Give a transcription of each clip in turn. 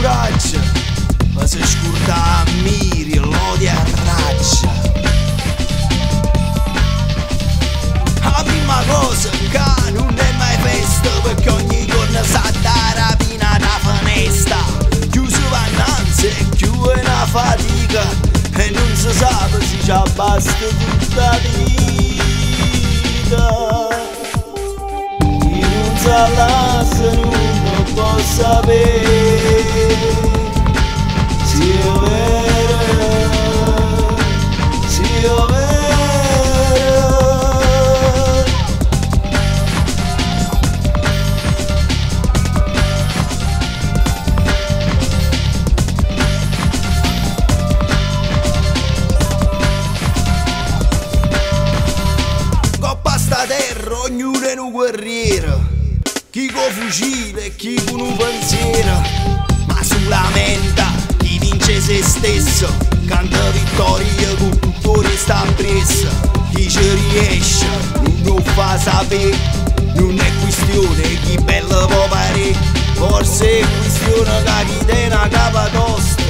coratge, va se escurtar a miri l'odia a ratxa. A prima cosa che non è mai festa, perché ogni giorno sa rapina da finestra. Chiuso vananze, chiude una fatica, e non si sa se ci abbasta tutta vita. Chi non sa lascia non può sapere. Ognuno è un guerriero. Chi con fucile e chi con un pensiero. Ma sulla mente chi vince se stesso. Canta vittoria con tutto resta appresso. Chi ci riesce non lo fa sapere. Non è questione chi bello può pare. Forse è questione che chi tiene una capa tosta.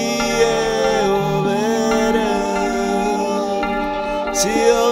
till